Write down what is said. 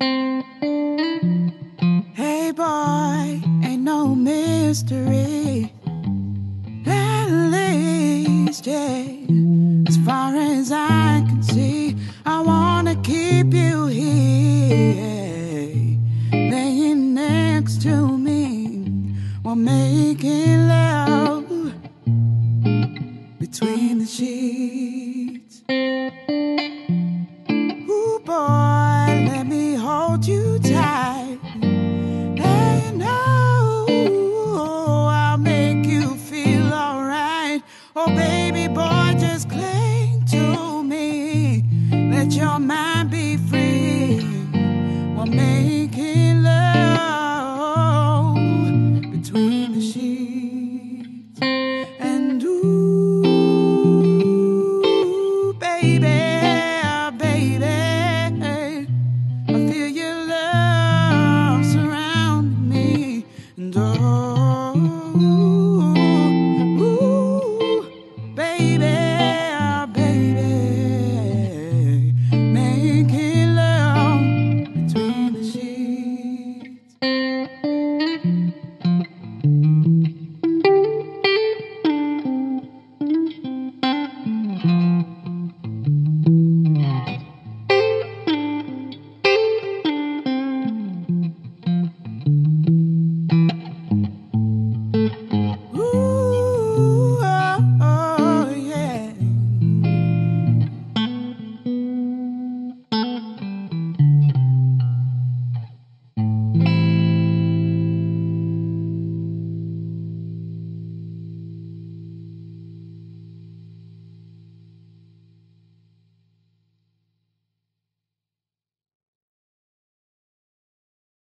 Hey boy, ain't no mystery. At least, yeah, as far as I can see, I wanna keep you here, laying next to me while making love between the sheets. You tight. And I'll make you feel alright. Oh, baby boy, just cling to me. Let your mind be free. Well, maybe. know.